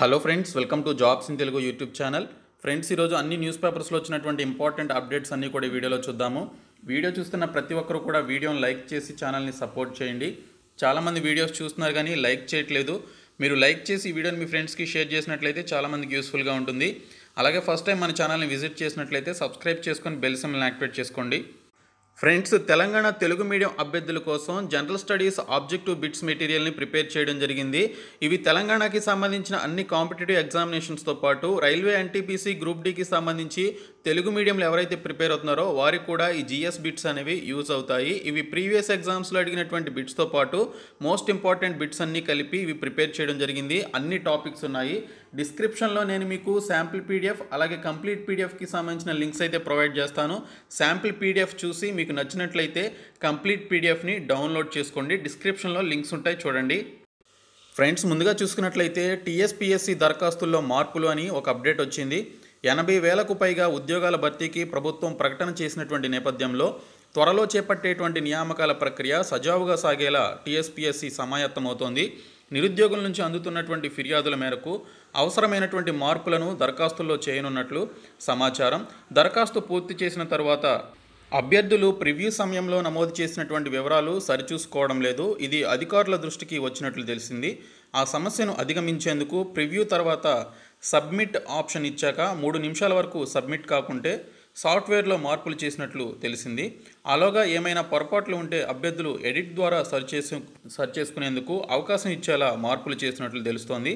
Hello friends welcome to jobs in Telugu YouTube channel. Friends ఈరోజు అన్ని news పేపర్స్లో వచ్చినటువంటి ఇంపార్టెంట్ అప్డేట్స్ అన్నీ కూడా వీడియోలో చూద్దాము. వీడియో చూస్తున్న ప్రతి ఒక్కరు కూడా వీడియోని లైక్ చేసి ఛానల్ని సపోర్ట్ చేయండి. చాలామంది వీడియోస్ చూస్తున్నారు కానీ లైక్ చేయట్లేదు. మీరు లైక్ చేసి ఈ వీడియోని మీ ఫ్రెండ్స్కి షేర్ చేసినట్లయితే చాలామందికి యూస్ఫుల్గా ఉంటుంది. అలాగే ఫస్ట్ టైం మన ఛానల్ని విజిట్ చేసినట్లయితే సబ్స్క్రైబ్ చేసుకొని బెల్ సిమ్ని యాక్టివేట్ చేసుకోండి. ఫ్రెండ్స్ తెలంగాణ తెలుగు మీడియం అభ్యర్థుల కోసం జనరల్ స్టడీస్ ఆబ్జెక్టివ్ బిట్స్ మెటీరియల్ని ప్రిపేర్ చేయడం జరిగింది. ఇవి తెలంగాణకి సంబంధించిన అన్ని కాంపిటేటివ్ ఎగ్జామినేషన్స్తో పాటు రైల్వే ఎన్టీపీసీ గ్రూప్ డికి సంబంధించి తెలుగు మీడియంలో ఎవరైతే ప్రిపేర్ అవుతున్నారో వారికి కూడా ఈ జిఎస్ బిట్స్ అనేవి యూజ్ అవుతాయి. ఇవి ప్రీవియస్ ఎగ్జామ్స్లో అడిగినటువంటి బిట్స్తో పాటు మోస్ట్ ఇంపార్టెంట్ బిట్స్ అన్నీ కలిపి ఇవి ప్రిపేర్ చేయడం జరిగింది. అన్ని టాపిక్స్ ఉన్నాయి. డిస్క్రిప్షన్లో నేను మీకు శాంపిల్ పీడిఎఫ్ అలాగే కంప్లీట్ పీడిఎఫ్కి సంబంధించిన లింక్స్ అయితే ప్రొవైడ్ చేస్తాను. శాంపిల్ పీడిఎఫ్ చూసి మీకు నచ్చినట్లయితే కంప్లీట్ పీడిఎఫ్ని డౌన్లోడ్ చేసుకోండి. డిస్క్రిప్షన్లో లింక్స్ ఉంటాయి చూడండి. ఫ్రెండ్స్ ముందుగా చూసుకున్నట్లయితే టీఎస్పీఎస్సి దరఖాస్తుల్లో మార్పులు అని ఒక అప్డేట్ వచ్చింది. ఎనభై వేలకు పైగా ఉద్యోగాల భర్తీకి ప్రభుత్వం ప్రకటన చేసినటువంటి నేపథ్యంలో త్వరలో చేపట్టేటువంటి నియామకాల ప్రక్రియ సజావుగా సాగేలా టీఎస్పీఎస్సి సమాయత్తమవుతోంది. నిరుద్యోగుల నుంచి అందుతున్నటువంటి ఫిర్యాదుల మేరకు అవసరమైనటువంటి మార్పులను దరఖాస్తుల్లో చేయనున్నట్లు సమాచారం. దరఖాస్తు పూర్తి చేసిన తర్వాత అభ్యర్థులు ప్రివ్యూ సమయంలో నమోదు చేసినటువంటి వివరాలు సరిచూసుకోవడం లేదు. ఇది అధికారుల దృష్టికి వచ్చినట్లు తెలిసింది. ఆ సమస్యను అధిగమించేందుకు ప్రివ్యూ తర్వాత సబ్మిట్ ఆప్షన్ ఇచ్చాక మూడు నిమిషాల వరకు సబ్మిట్ కాకుంటే సాఫ్ట్వేర్లో మార్పులు చేసినట్లు తెలిసింది. అలాగా ఏమైనా పొరపాట్లు ఉంటే అభ్యర్థులు ఎడిట్ ద్వారా సర్చ్ చేసు సర్చ్ చేసుకునేందుకు అవకాశం ఇచ్చేలా మార్పులు చేసినట్లు తెలుస్తోంది.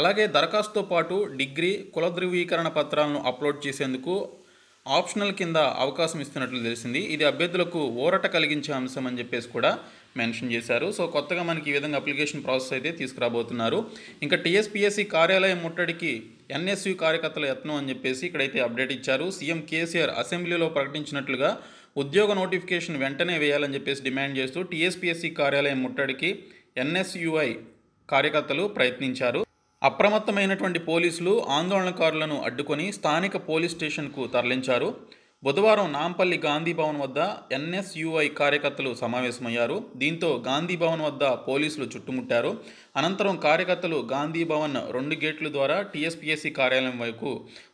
అలాగే దరఖాస్తుతో పాటు డిగ్రీ కుల ధృవీకరణ పత్రాలను అప్లోడ్ చేసేందుకు ఆప్షనల్ కింద అవకాశం ఇస్తున్నట్లు తెలిసింది. ఇది అభ్యర్థులకు ఊరట కలిగించే అంశం అని చెప్పేసి కూడా మెన్షన్ చేశారు. సో కొత్తగా మనకి ఈ విధంగా అప్లికేషన్ ప్రాసెస్ అయితే తీసుకురాబోతున్నారు. ఇంకా టీఎస్పీఎస్సీ కార్యాలయం ముట్టడికి ఎన్ఎస్యు కార్యకర్తల యత్నం అని చెప్పేసి ఇక్కడైతే అప్డేట్ ఇచ్చారు. సీఎం కేసీఆర్ అసెంబ్లీలో ప్రకటించినట్లుగా ఉద్యోగ నోటిఫికేషన్ వెంటనే వేయాలని చెప్పేసి డిమాండ్ చేస్తూ టీఎస్పీఎస్సీ కార్యాలయం ముట్టడికి ఎన్ఎస్యుఐ కార్యకర్తలు ప్రయత్నించారు. అప్రమత్తమైనటువంటి పోలీసులు ఆందోళనకారులను అడ్డుకొని స్థానిక పోలీస్ స్టేషన్కు తరలించారు. బుధవారం నాంపల్లి గాంధీ భవన్ వద్ద ఎన్ఎస్యుఐ కార్యకర్తలు సమావేశమయ్యారు. దీంతో గాంధీ భవన్ వద్ద పోలీసులు చుట్టుముట్టారు. అనంతరం కార్యకర్తలు గాంధీ భవన్ రెండు గేట్ల ద్వారా టీఎస్పీఎస్సీ కార్యాలయం వైపు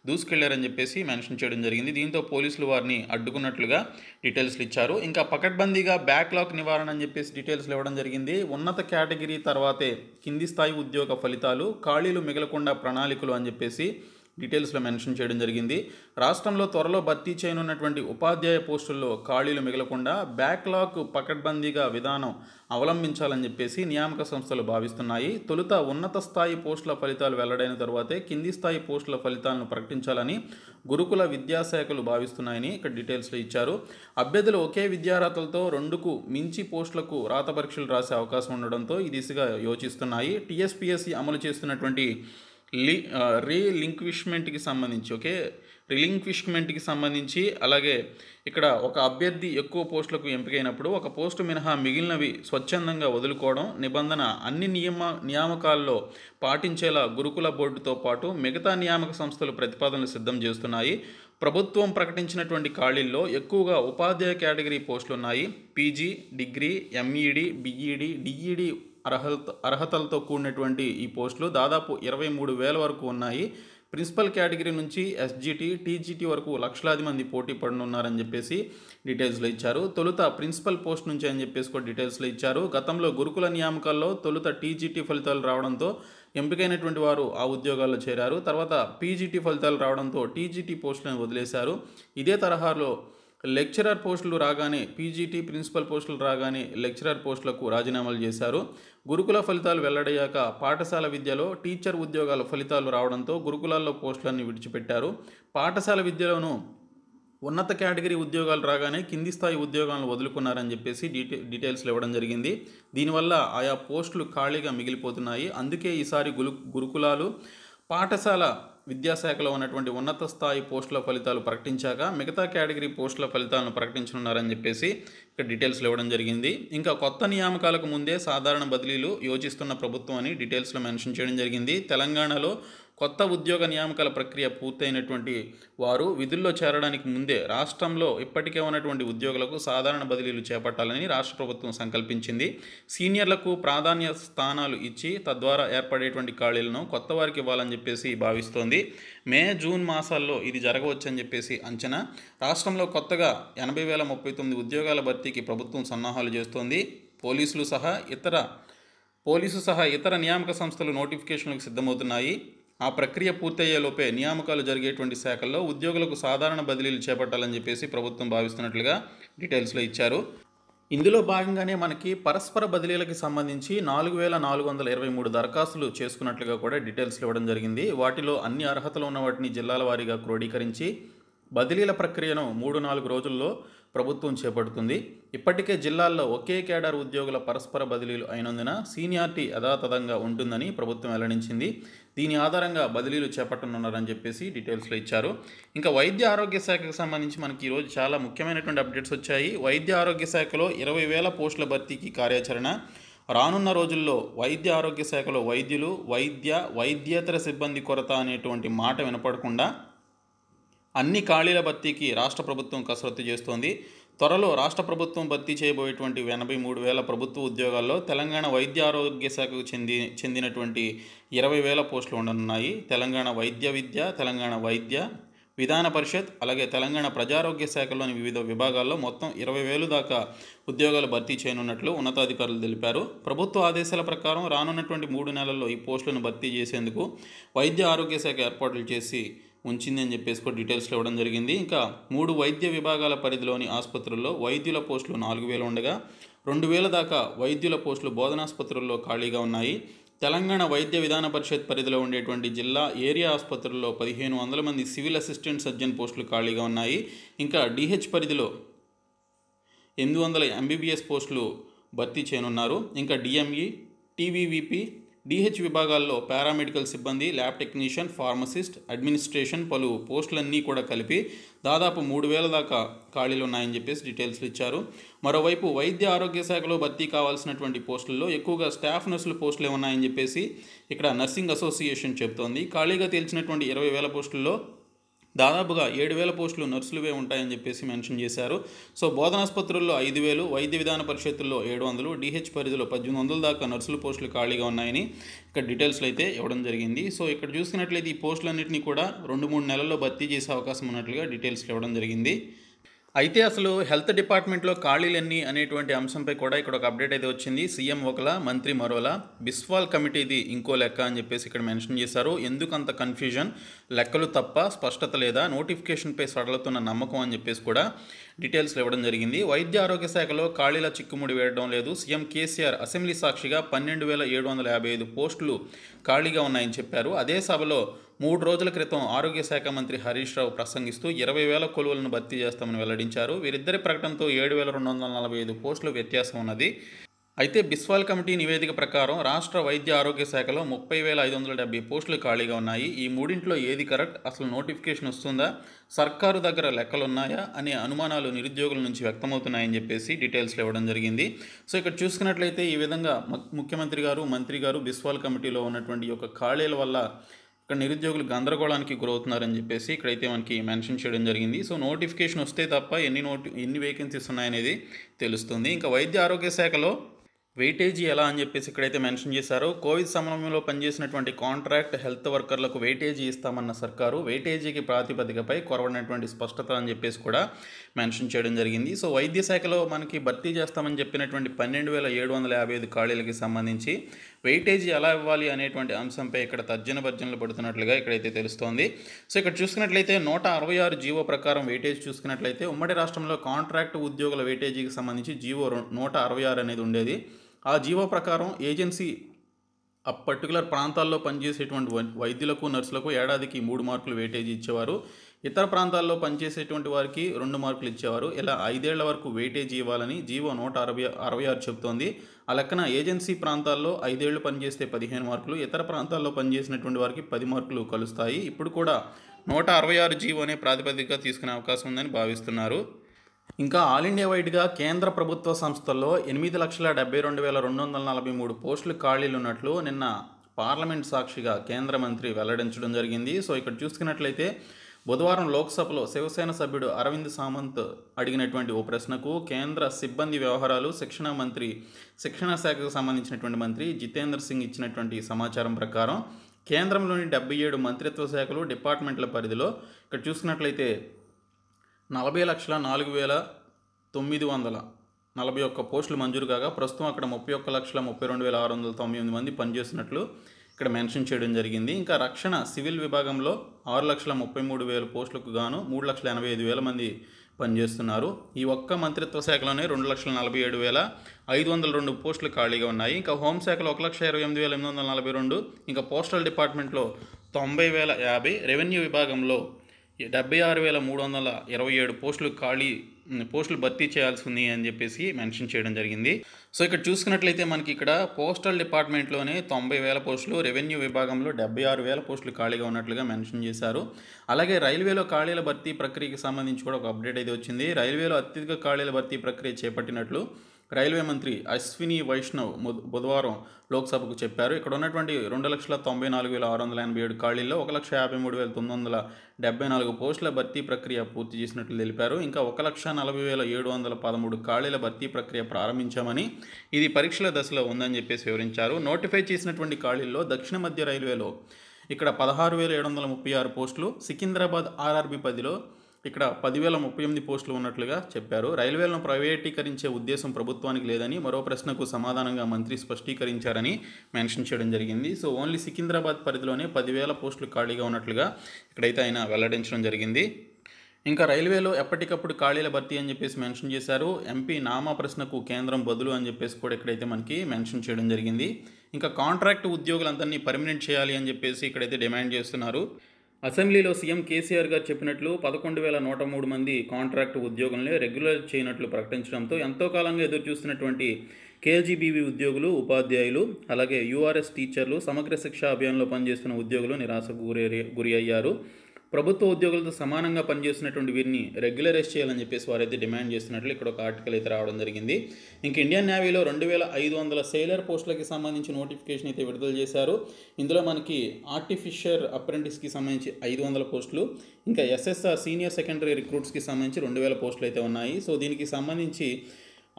దూసుకెళ్ళారని చెప్పేసి మెన్షన్ చేయడం జరిగింది. దీంతో పోలీసులు వారిని అడ్డుకున్నట్లుగా డీటెయిల్స్లు ఇచ్చారు. ఇంకా పకడ్బందీగా బ్యాక్లాగ్ నివారణ అని చెప్పేసి డీటెయిల్స్ ఇవ్వడం జరిగింది. ఉన్నత కేటగిరీ తర్వాతే కింది స్థాయి ఉద్యోగ ఫలితాలు ఖాళీలు మిగలకుండా ప్రణాళికలు అని చెప్పేసి డీటెయిల్స్లో మెన్షన్ చేయడం జరిగింది. రాష్ట్రంలో త్వరలో భర్తీ చేయనున్నటువంటి ఉపాధ్యాయ పోస్టుల్లో ఖాళీలు మిగలకుండా బ్యాక్లాగ్ పకడ్బందీగా విధానం అవలంబించాలని చెప్పేసి నియామక సంస్థలు భావిస్తున్నాయి. తొలుత ఉన్నత స్థాయి పోస్టుల ఫలితాలు వెల్లడైన తర్వాతే కింది స్థాయి పోస్టుల ఫలితాలను ప్రకటించాలని గురుకుల విద్యాశాఖలు భావిస్తున్నాయని ఇక్కడ డీటెయిల్స్లో ఇచ్చారు. అభ్యర్థులు ఒకే విద్యారాతలతో రెండుకు మించి పోస్టులకు రాత పరీక్షలు రాసే అవకాశం ఉండడంతో ఈ దిశగా యోచిస్తున్నాయి. టీఎస్పీఎస్సీ అమలు చేస్తున్నటువంటి లి రీలింక్విష్మెంట్కి సంబంధించి ఓకే? రిలింక్విష్మెంట్కి సంబంధించి అలాగే ఇక్కడ ఒక అభ్యర్థి ఎక్కువ పోస్టులకు ఎంపికైనప్పుడు ఒక పోస్టు మినహా మిగిలినవి స్వచ్ఛందంగా వదులుకోవడం నిబంధన అన్ని నియమ నియామకాల్లో పాటించేలా గురుకుల బోర్డుతో పాటు మిగతా నియామక సంస్థలు ప్రతిపాదనలు సిద్ధం చేస్తున్నాయి. ప్రభుత్వం ప్రకటించినటువంటి ఖాళీల్లో ఎక్కువగా ఉపాధ్యాయ కేటగిరీ పోస్టులు ఉన్నాయి PG degree MEd BEd DEd అర్హత అర్హతలతో కూడినటువంటి ఈ పోస్టులు దాదాపు ఇరవై మూడు వేల వరకు ఉన్నాయి. ప్రిన్సిపల్ కేటగిరీ నుంచి ఎస్జిటి టీజీటీ వరకు లక్షలాది మంది పోటీ పడనున్నారని చెప్పేసి డీటెయిల్స్లో ఇచ్చారు. తొలుత ప్రిన్సిపల్ పోస్ట్ నుంచి అని చెప్పేసి కూడా డీటెయిల్స్లో ఇచ్చారు. గతంలో గురుకుల నియామకాల్లో తొలుత టీజీటీ ఫలితాలు రావడంతో ఎంపికైనటువంటి వారు ఆ ఉద్యోగాల్లో చేరారు. తర్వాత పీజీటీ ఫలితాలు రావడంతో టీజీటీ పోస్టులను వదిలేశారు. ఇదే తరహాలో లెక్చరర్ పోస్టులు రాగానే పీజీటీ ప్రిన్సిపల్ పోస్టులు రాగానే లెక్చరర్ పోస్టులకు రాజీనామాలు చేశారు. గురుకుల ఫలితాలు వెల్లడయ్యాక పాఠశాల విద్యలో టీచర్ ఉద్యోగాల ఫలితాలు రావడంతో గురుకులాల్లో పోస్టులన్నీ విడిచిపెట్టారు. పాఠశాల విద్యలోనూ ఉన్నత కేటగిరీ ఉద్యోగాలు రాగానే కింది స్థాయి ఉద్యోగాలను వదులుకున్నారని చెప్పేసి డీటె డీటెయిల్స్లు ఇవ్వడం జరిగింది. దీనివల్ల ఆయా పోస్టులు ఖాళీగా మిగిలిపోతున్నాయి. అందుకే ఈసారి గురు గురుకులాలు పాఠశాల విద్యాశాఖలో ఉన్నటువంటి ఉన్నత స్థాయి పోస్టుల ఫలితాలు ప్రకటించాక మిగతా కేటగిరీ పోస్టుల ఫలితాలను ప్రకటించనున్నారని చెప్పేసి ఇక్కడ డీటెయిల్స్లో ఇవ్వడం జరిగింది. ఇంకా కొత్త నియామకాలకు ముందే సాధారణ బదిలీలు యోచిస్తున్న ప్రభుత్వం అని డీటెయిల్స్లో మెన్షన్ చేయడం జరిగింది. తెలంగాణలో కొత్త ఉద్యోగ నియామకాల ప్రక్రియ పూర్తయినటువంటి వారు విధుల్లో చేరడానికి ముందే రాష్ట్రంలో ఇప్పటికే ఉన్నటువంటి ఉద్యోగులకు సాధారణ బదిలీలు చేపట్టాలని రాష్ట్ర ప్రభుత్వం సంకల్పించింది. సీనియర్లకు ప్రాధాన్య స్థానాలు ఇచ్చి తద్వారా ఏర్పడేటువంటి ఖాళీలను కొత్త వారికి ఇవ్వాలని చెప్పేసి భావిస్తోంది. మే జూన్ మాసాల్లో ఇది జరగవచ్చని చెప్పేసి అంచనా. రాష్ట్రంలో కొత్తగా ఎనభై వేల ముప్పై తొమ్మిది ఉద్యోగాల భర్తీకి ప్రభుత్వం సన్నాహాలు చేస్తోంది. పోలీసులు సహా ఇతర పోలీసు సహా ఇతర నియామక సంస్థలు నోటిఫికేషన్లకు సిద్ధమవుతున్నాయి. ఆ ప్రక్రియ పూర్తయ్యేలోపే నియామకాలు జరిగేటువంటి శాఖల్లో ఉద్యోగులకు సాధారణ బదిలీలు చేపట్టాలని చెప్పేసి ప్రభుత్వం భావిస్తున్నట్లుగా డీటెయిల్స్లో ఇచ్చారు. ఇందులో భాగంగానే మనకి పరస్పర బదిలీలకు సంబంధించి నాలుగు వేల నాలుగు వందల ఇరవై మూడు దరఖాస్తులు చేసుకున్నట్లుగా కూడా డీటెయిల్స్ ఇవ్వడం జరిగింది. వాటిలో అన్ని అర్హతలు ఉన్న వాటిని జిల్లాల వారీగా క్రోడీకరించి బదిలీల ప్రక్రియను మూడు నాలుగు రోజుల్లో ప్రభుత్వం చేపడుతుంది. ఇప్పటికే జిల్లాల్లో ఒకే కేడర్ ఉద్యోగుల పరస్పర బదిలీలు అయినందున సీనియారిటీ యథాతథంగా ఉంటుందని ప్రభుత్వం వెల్లడించింది. దీని ఆధారంగా బదిలీలు చేపట్టనున్నారని చెప్పేసి డీటెయిల్స్లో ఇచ్చారు. ఇంకా వైద్య ఆరోగ్య శాఖకు సంబంధించి మనకి ఈరోజు చాలా ముఖ్యమైనటువంటి అప్డేట్స్ వచ్చాయి. వైద్య ఆరోగ్య శాఖలో ఇరవై వేల పోస్టుల భర్తీకి కార్యాచరణ. రానున్న రోజుల్లో వైద్య ఆరోగ్య శాఖలో వైద్యులు వైద్య వైద్యేతర సిబ్బంది కొరత అనేటువంటి మాట వినపడకుండా అన్ని ఖాళీల భర్తీకి రాష్ట్ర ప్రభుత్వం కసరత్తు చేస్తోంది. త్వరలో రాష్ట్ర ప్రభుత్వం భర్తీ చేయబోయేటువంటి ఎనభై మూడు వేల ప్రభుత్వ ఉద్యోగాల్లో తెలంగాణ వైద్య ఆరోగ్య శాఖకు చెంది చెందినటువంటి ఇరవై వేల పోస్టులు ఉండనున్నాయి. తెలంగాణ వైద్య విద్య తెలంగాణ వైద్య విధాన పరిషత్ అలాగే తెలంగాణ ప్రజారోగ్య శాఖలోని వివిధ విభాగాల్లో మొత్తం ఇరవై వేలు దాకా ఉద్యోగాలు భర్తీ చేయనున్నట్లు ఉన్నతాధికారులు తెలిపారు. ప్రభుత్వ ఆదేశాల ప్రకారం రానున్నటువంటి మూడు నెలల్లో ఈ పోస్టులను భర్తీ చేసేందుకు వైద్య ఆరోగ్య శాఖ ఏర్పాట్లు చేసి ఉంచింది అని చెప్పేసి కూడా డీటెయిల్స్లో ఇవ్వడం జరిగింది. ఇంకా మూడు వైద్య విభాగాల పరిధిలోని ఆసుపత్రుల్లో వైద్యుల పోస్టులు నాలుగు వేలు ఉండగా రెండు వేల దాకా వైద్యుల పోస్టులు బోధనాసుపత్రుల్లో ఖాళీగా ఉన్నాయి. తెలంగాణ వైద్య విధాన పరిషత్ పరిధిలో ఉండేటువంటి జిల్లా ఏరియా ఆసుపత్రుల్లో పదిహేను వందల మంది సివిల్ అసిస్టెంట్ సర్జన్ పోస్టులు ఖాళీగా ఉన్నాయి. ఇంకా డిహెచ్ పరిధిలో ఎనిమిది వందల ఎంబీబీఎస్ పోస్టులు భర్తీ చేయనున్నారు. ఇంకా డిఎంఈ టీవీవీపీ డిహెచ్ విభాగాల్లో పారామెడికల్ సిబ్బంది ల్యాబ్ టెక్నీషియన్ ఫార్మసిస్ట్ అడ్మినిస్ట్రేషన్ పలు పోస్టులన్నీ కూడా కలిపి దాదాపు మూడు వేల దాకా ఖాళీలు ఉన్నాయని చెప్పేసి డీటెయిల్స్లు ఇచ్చారు. మరోవైపు వైద్య ఆరోగ్య శాఖలో భర్తీ కావాల్సినటువంటి పోస్టుల్లో ఎక్కువగా స్టాఫ్ నర్సుల పోస్టులే ఉన్నాయని చెప్పేసి ఇక్కడ నర్సింగ్ అసోసియేషన్ చెబుతోంది. ఖాళీగా తేల్చినటువంటి ఇరవై వేల పోస్టుల్లో దాదాపుగా ఏడు వేల పోస్టులు నర్సులువే ఉంటాయని చెప్పేసి మెన్షన్ చేశారు. సో బోధనాసుపత్రుల్లో ఐదు వేలు వైద్య విధాన పరిషత్తుల్లో ఏడు వందలు డిహెచ్ పరిధిలో పద్దెనిమిది వందల దాకా నర్సుల పోస్టులు ఖాళీగా ఉన్నాయని ఇక్కడ డీటెయిల్స్లో అయితే ఇవ్వడం జరిగింది. సో ఇక్కడ చూసుకున్నట్లయితే ఈ పోస్టులన్నింటినీ కూడా రెండు మూడు నెలల్లో భర్తీ చేసే అవకాశం ఉన్నట్లుగా డీటెయిల్స్ ఇవ్వడం జరిగింది. అయితే అసలు హెల్త్ డిపార్ట్మెంట్లో ఖాళీలన్నీ అనేటువంటి అంశంపై కూడా ఇక్కడ ఒక అప్డేట్ అయితే వచ్చింది. సీఎం ఒకలా మంత్రి మరోలా. బిస్వాల్ కమిటీది ఇంకో లెక్క అని చెప్పేసి ఇక్కడ మెన్షన్ చేశారు. ఎందుకు అంత కన్ఫ్యూజన్? లెక్కలు తప్ప స్పష్టత లేదా? నోటిఫికేషన్పై సడలుతున్న నమ్మకం అని చెప్పేసి కూడా డీటెయిల్స్ ఇవ్వడం జరిగింది. వైద్య ఆరోగ్య శాఖలో ఖాళీల చిక్కుముడి వేయడం లేదు. సీఎం కేసీఆర్ అసెంబ్లీ సాక్షిగా పన్నెండు వేల ఏడు వందల యాభై ఐదు పోస్టులు ఖాళీగా ఉన్నాయని చెప్పారు. అదే సభలో మూడు రోజుల క్రితం ఆరోగ్య శాఖ మంత్రి హరీష్ రావు ప్రసంగిస్తూ ఇరవై వేల కొలువులను భర్తీ చేస్తామని వెల్లడించారు. వీరిద్దరి ప్రకటనతో ఏడు వేల రెండు వందల నలభై ఐదు పోస్టుల వ్యత్యాసం ఉన్నది. అయితే బిస్వాల్ కమిటీ నివేదిక ప్రకారం రాష్ట్ర వైద్య ఆరోగ్య శాఖలో ముప్పై వేల ఐదు వందల డెబ్బై పోస్టులు ఖాళీగా ఉన్నాయి. ఈ మూడింట్లో ఏది కరెక్ట్? అసలు నోటిఫికేషన్ వస్తుందా? సర్కారు దగ్గర లెక్కలు ఉన్నాయా అనే అనుమానాలు నిరుద్యోగుల నుంచి వ్యక్తమవుతున్నాయని చెప్పేసి డీటెయిల్స్లో ఇవ్వడం జరిగింది. సో ఇక్కడ చూసుకున్నట్లయితే ఈ విధంగా ముఖ్యమంత్రి గారు మంత్రి గారు బిస్వాల్ కమిటీలో ఉన్నటువంటి ఈ యొక్క ఖాళీల వల్ల ఇక్కడ నిరుద్యోగులు గందరగోళానికి గురవుతున్నారని చెప్పేసి ఇక్కడైతే మనకి మెన్షన్ చేయడం జరిగింది. సో నోటిఫికేషన్ వస్తే తప్ప ఎన్ని నోటి ఎన్ని వేకెన్సీస్ ఉన్నాయనేది తెలుస్తుంది. ఇంకా వైద్య ఆరోగ్య శాఖలో వెయిటేజీ ఎలా అని చెప్పేసి ఇక్కడైతే మెన్షన్ చేశారో. కోవిడ్ సమయంలో పనిచేసినటువంటి కాంట్రాక్ట్ హెల్త్ వర్కర్లకు వెయిటేజీ ఇస్తామన్న సర్కారు వెయిటేజీకి ప్రాతిపదికపై కొరవడినటువంటి స్పష్టత అని చెప్పేసి కూడా మెన్షన్ చేయడం జరిగింది. సో వైద్య శాఖలో మనకి భర్తీ చేస్తామని చెప్పినటువంటి పన్నెండు వేల ఏడు వందల యాభై ఐదు ఖాళీలకి సంబంధించి వెయిటేజీ ఎలా ఇవ్వాలి అనేటువంటి అంశంపై ఇక్కడ తర్జన భర్జనలు పడుతున్నట్లుగా ఇక్కడైతే తెలుస్తోంది. సో ఇక్కడ చూసుకున్నట్లయితే నూట అరవై ఆరు జీవో ప్రకారం వెయిటేజ్ చూసుకున్నట్లయితే ఉమ్మడి రాష్ట్రంలో కాంట్రాక్ట్ ఉద్యోగుల వెయిటేజీకి సంబంధించి జీవో నూట అరవై ఆరు అనేది ఉండేది. ఆ జీవో ప్రకారం ఏజెన్సీ ఆ పర్టికులర్ ప్రాంతాల్లో పనిచేసేటువంటి వైద్యులకు నర్సులకు ఏడాదికి మూడు మార్కులు వెయిటేజీ ఇచ్చేవారు. ఇతర ప్రాంతాల్లో పనిచేసేటువంటి వారికి రెండు మార్కులు ఇచ్చేవారు. ఇలా ఐదేళ్ళ వరకు వెయిటేజ్ ఇవ్వాలని జీవో నూట అరవై అరవై ఆరు చెబుతోంది. ఆ లెక్కన ఏజెన్సీ ప్రాంతాల్లో ఐదేళ్ళు పనిచేస్తే పదిహేను మార్కులు ఇతర ప్రాంతాల్లో పనిచేసినటువంటి వారికి పది మార్కులు కలుస్తాయి. ఇప్పుడు కూడా నూట అరవై ఆరు జీవో అనే ప్రాతిపదికగా తీసుకునే అవకాశం ఉందని భావిస్తున్నారు. ఇంకా ఆల్ ఇండియా వైడ్గా కేంద్ర ప్రభుత్వ సంస్థల్లో ఎనిమిది లక్షల డెబ్బై రెండు వేల రెండు వందల నలభై మూడు పోస్టులు ఖాళీలు ఉన్నట్లు నిన్న పార్లమెంట్ సాక్షిగా కేంద్ర మంత్రి వెల్లడించడం జరిగింది. సో ఇక్కడ చూసుకున్నట్లయితే బుధవారం లోక్సభలో శివసేన సభ్యుడు అరవింద్ సామంత్ అడిగినటువంటి ఓ ప్రశ్నకు కేంద్ర సిబ్బంది వ్యవహారాలు శిక్షణ మంత్రి శిక్షణ శాఖకు సంబంధించినటువంటి మంత్రి జితేందర్ సింగ్ ఇచ్చినటువంటి సమాచారం ప్రకారం కేంద్రంలోని డెబ్బై ఏడు మంత్రిత్వ శాఖలు డిపార్ట్మెంట్ల పరిధిలో ఇక్కడ చూసుకున్నట్లయితే నలభై లక్షల నాలుగు వేల తొమ్మిది వందల నలభై ఒక్క పోస్టులు మంజూరు కాగా ప్రస్తుతం అక్కడ ముప్పై ఒక్క లక్షల ముప్పై రెండు వేల ఆరు వందల తొంభై ఎనిమిది మంది పనిచేస్తున్నట్లు ఇక్కడ మెన్షన్ చేయడం జరిగింది. ఇంకా రక్షణ సివిల్ విభాగంలో ఆరు లక్షల ముప్పై మూడు వేల పోస్టులకు గాను మూడు లక్షల ఎనభై ఐదు వేల మంది పనిచేస్తున్నారు. ఈ ఒక్క మంత్రిత్వ శాఖలోనే రెండు లక్షల నలభై ఏడు వేల ఐదు వందల రెండు పోస్టులు ఖాళీగా ఉన్నాయి. ఇంకా హోంశాఖలో ఒక లక్ష ఇరవై ఎనిమిది వేల ఎనిమిది వందల నలభై రెండు. ఇంకా పోస్టల్ డిపార్ట్మెంట్లో తొంభై వేల యాభై. రెవెన్యూ విభాగంలో డెబ్బై ఆరు వేల మూడు వందల ఇరవై ఏడు పోస్టులు ఖాళీ పోస్టులు భర్తీ చేయాల్సి ఉంది అని చెప్పేసి మెన్షన్ చేయడం జరిగింది. సో ఇక్కడ చూసుకున్నట్లయితే మనకి ఇక్కడ పోస్టల్ డిపార్ట్మెంట్లోనే తొంభై వేల పోస్టులు రెవెన్యూ విభాగంలో డెబ్బై ఆరు వేల పోస్టులు ఖాళీగా ఉన్నట్లుగా మెన్షన్ చేశారు. అలాగే రైల్వేలో ఖాళీల భర్తీ ప్రక్రియకి సంబంధించి కూడా ఒక అప్డేట్ అయితే వచ్చింది. రైల్వేలో అత్యధిక ఖాళీల భర్తీ ప్రక్రియ చేపట్టినట్లు రైల్వే మంత్రి అశ్విని వైష్ణవ్ బుధవారం లోక్సభకు చెప్పారు. ఇక్కడ ఉన్నటువంటి రెండు లక్షల తొంభై నాలుగు వేల ఆరు వందల ఎనభై ఏడు ఖాళీల్లో ఒక లక్ష యాభై మూడు వేల తొమ్మిది వందల డెబ్బై నాలుగు పోస్టుల భర్తీ ప్రక్రియ పూర్తి చేసినట్లు తెలిపారు. ఇంకా ఒక లక్ష నలభై వేల ఏడు వందల పదమూడు ఖాళీల భర్తీ ప్రక్రియ ప్రారంభించామని ఇది పరీక్షల దశలో ఉందని చెప్పేసి వివరించారు. నోటిఫై చేసినటువంటి ఖాళీల్లో దక్షిణ మధ్య రైల్వేలో ఇక్కడ పదహారు వేల ఏడు వందల ముప్పై ఆరు పోస్టులు సికింద్రాబాద్ ఆర్ఆర్బి పదిలో ఇక్కడ పదివేల ముప్పై ఎనిమిది పోస్టులు ఉన్నట్లుగా చెప్పారు. రైల్వేలను ప్రైవేటీకరించే ఉద్దేశం ప్రభుత్వానికి లేదని మరో ప్రశ్నకు సమాధానంగా మంత్రి స్పష్టీకరించారని మెన్షన్ చేయడం జరిగింది. సో ఓన్లీ సికింద్రాబాద్ పరిధిలోనే పదివేల పోస్టులు ఖాళీగా ఉన్నట్లుగా ఇక్కడైతే ఆయన వెల్లడించడం జరిగింది. ఇంకా రైల్వేలో ఎప్పటికప్పుడు ఖాళీల భర్తీ అని చెప్పేసి మెన్షన్ చేశారు. ఎంపీ నామా ప్రశ్నకు కేంద్రం బదులు అని చెప్పేసి కూడా ఇక్కడైతే మనకి మెన్షన్ చేయడం జరిగింది. ఇంకా కాంట్రాక్ట్ ఉద్యోగులందరినీ పర్మినెంట్ చేయాలి అని చెప్పేసి ఇక్కడైతే డిమాండ్ చేస్తున్నారు. అసెంబ్లీలో సీఎం కేసీఆర్ గారు చెప్పినట్లు పదకొండు వేల నూట మూడు మంది కాంట్రాక్ట్ ఉద్యోగులను రెగ్యులర్ చేయనట్లు ప్రకటించడంతో ఎంతో కాలంగా ఎదురు చూస్తున్నటువంటి కేజీబీవీ ఉద్యోగులు ఉపాధ్యాయులు అలాగే యూఆర్ఎస్ టీచర్లు సమగ్ర శిక్షా అభియాన్లో పనిచేస్తున్న ఉద్యోగులు నిరాశకు గురి గురి అయ్యారు ప్రభుత్వ ఉద్యోగులతో సమానంగా పనిచేస్తున్నటువంటి వీరిని రెగ్యులరైజ్ చేయాలని చెప్పేసి వారైతే డిమాండ్ చేస్తున్నట్లు ఇక్కడ ఒక ఆర్టికల్ అయితే రావడం జరిగింది. ఇంక ఇండియన్ నేవీలో రెండు వేల ఐదు వందల సెయిలర్ పోస్టులకి సంబంధించి నోటిఫికేషన్ అయితే విడుదల చేశారు. ఇందులో మనకి ఆర్టిఫిషియర్ అప్రెంటిస్కి సంబంధించి ఐదు వందల పోస్టులు ఇంకా ఎస్ఎస్ఆర్ సీనియర్ సెకండరీ రిక్రూట్స్కి సంబంధించి రెండు వేల పోస్టులు అయితే ఉన్నాయి. సో దీనికి సంబంధించి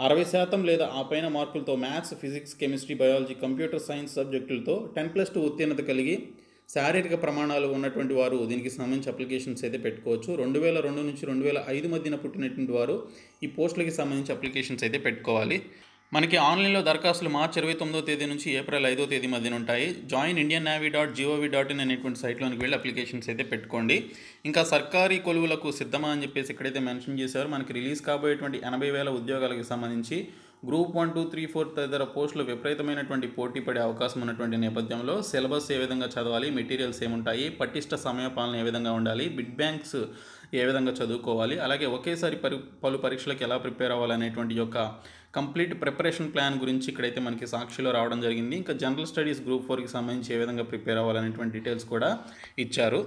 అరవై శాతం లేదా ఆ పైన మార్కులతో maths physics chemistry biology computer science సబ్జెక్టులతో ten plus two ఉత్తీర్ణత కలిగి శారీరక ప్రమాణాలు ఉన్నటువంటి వారు దీనికి సంబంధించి అప్లికేషన్స్ అయితే పెట్టుకోవచ్చు. రెండు వేల రెండు నుంచి రెండు వేల ఐదు మధ్యన పుట్టినటువంటి వారు ఈ పోస్టులకి సంబంధించి అప్లికేషన్స్ అయితే పెట్టుకోవాలి. మనకి ఆన్లైన్లో దరఖాస్తులు మార్చి ఇరవై తొమ్మిదో తేదీ నుంచి ఏప్రిల్ ఐదో తేదీ మధ్యన ఉంటాయి. Join Indian navy dot gov dot in అనేటువంటి సైట్లోనికి వెళ్ళి అప్లికేషన్స్ అయితే పెట్టుకోండి. ఇంకా సర్కారీ కొలువులకు సిద్ధమా అని చెప్పేసి ఇక్కడైతే మెన్షన్ చేశారో. మనకి రిలీజ్ కాబోయేటువంటి ఎనభై వేల ఉద్యోగాలకు సంబంధించి group one two three four తదితర పోస్టులు విపరీతమైనటువంటి పోటీ పడే అవకాశం ఉన్నటువంటి నేపథ్యంలో సిలబస్ ఏ విధంగా చదవాలి మెటీరియల్స్ ఏముంటాయి పటిష్ట సమయపాలన ఏ విధంగా ఉండాలి బిడ్ బ్యాంక్స్ ఏ విధంగా చదువుకోవాలి అలాగే ఒకేసారి పరి పలు పరీక్షలకు ఎలా ప్రిపేర్ అవ్వాలనేటువంటి యొక్క కంప్లీట్ ప్రిపరేషన్ ప్లాన్ గురించి ఇక్కడైతే మనకి సాక్షిలో రావడం జరిగింది. ఇంకా జనరల్ స్టడీస్ గ్రూప్ ఫోర్కి సంబంధించి ఏ విధంగా ప్రిపేర్ అవ్వాలనేటువంటి డీటెయిల్స్ కూడా ఇచ్చారు.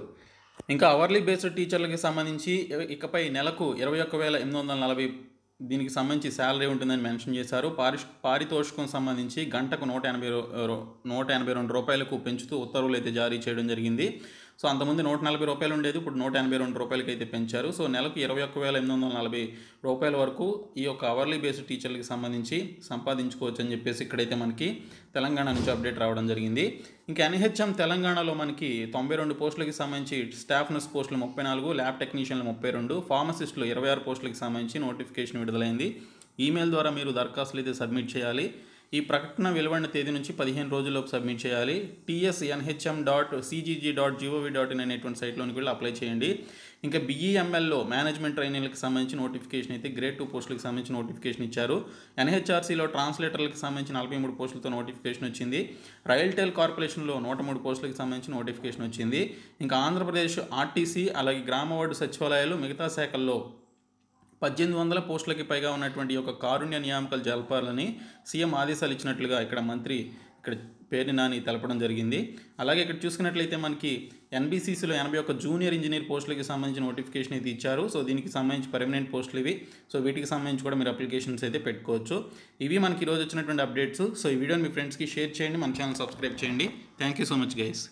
ఇంకా అవర్లీ బేస్డ్ టీచర్లకి సంబంధించి ఇకపై నెలకు ఇరవై ఒక్క వేల ఎనిమిది వందల నలభై దీనికి సంబంధించి శాలరీ ఉంటుందని మెన్షన్ చేశారు. పారిష్ పారితోషికం సంబంధించి గంటకు నూట ఎనభై నూట ఎనభై రెండు రూపాయలకు పెంచుతూ ఉత్తర్వులు అయితే జారీ చేయడం జరిగింది. సో అంతకుముందు నూట నలభై రూపాయలు ఉండేది ఇప్పుడు నూట ఎనభై రెండు రూపాయలకి అయితే పెంచారు. సో నెలకు ఇరవై ఒక్క వేల ఎనిమిది వందల నలభై రూపాయల వరకు ఈ యొక్క అవర్లీ బేస్డ్ టీచర్లకి సంబంధించి సంపాదించుకోవచ్చు అని చెప్పేసి ఇక్కడైతే మనకి తెలంగాణ నుంచి అప్డేట్ రావడం జరిగింది. ఇంకా ఎన్హెచ్ఎం తెలంగాణలో మనకి తొంభై రెండు పోస్టులకి సంబంధించి స్టాఫ్ నర్స్ పోస్టులు ముప్పై నాలుగు ల్యాబ్ టెక్నీషియన్లు ముప్పై రెండు ఫార్మసిస్టులు ఇరవై ఆరు పోస్టులకి సంబంధించి నోటిఫికేషన్ విడుదలైంది. ఈమెయిల్ ద్వారా మీరు దరఖాస్తులు అయితే సబ్మిట్ చేయాలి. ఈ ప్రకటన వెలువడిన తేదీ నుంచి పదిహేను రోజుల్లోపు సబ్మిట్ చేయాలి. TS NHM dot CGG dot gov dot in అనేటువంటి సైట్లోనికి వెళ్ళి అప్లై చేయండి. ఇంకా బీఈఎంఎల్లో మేనేజ్మెంట్ ట్రైనింగ్లకు సంబంధించి నోటిఫికేషన్ అయితే గ్రేడ్ టూ పోస్టులకు సంబంధించి నోటిఫికేషన్ ఇచ్చారు. ఎన్హెచ్ఆర్సీలో ట్రాన్స్లేటర్లకు సంబంధించి నలభై మూడు పోస్టులతో నోటిఫికేషన్ వచ్చింది. రైల్టెల్ కార్పొరేషన్లో నూట మూడు పోస్టులకు సంబంధించి నోటిఫికేషన్ వచ్చింది. ఇంకా ఆంధ్రప్రదేశ్ ఆర్టీసీ అలాగే గ్రామ వార్డు సచివాలయాలు మిగతా శాఖల్లో పద్దెనిమిది వందల పోస్టులకి పైగా ఉన్నటువంటి ఒక యొక్క కారుణ్య నియామకాలు జరపాలని సీఎం ఆదేశాలు ఇచ్చినట్లుగా ఇక్కడ మంత్రి ఇక్కడ పేరు నాని తెలపడం జరిగింది. అలాగే ఇక్కడ చూసుకున్నట్లయితే మనకి ఎన్బీసీసీలో ఎనభై ఒక్క జూనియర్ ఇంజనీర్ పోస్టులకి సంబంధించిన నోటిఫికేషన్ అయితే ఇచ్చారు. సో దీనికి సంబంధించి పర్మనెంట్ పోస్టులు ఇవి. సో వీటికి సంబంధించి కూడా మీరు అప్లికేషన్స్ అయితే పెట్టుకోవచ్చు. ఇవి మనకి ఈరోజు వచ్చినటువంటి అప్డేట్స్. సో ఈ వీడియోని మీ ఫ్రెండ్స్కి షేర్ చేయండి. మన ఛానల్ సబ్స్క్రైబ్ చేయండి. Thank you so much guys.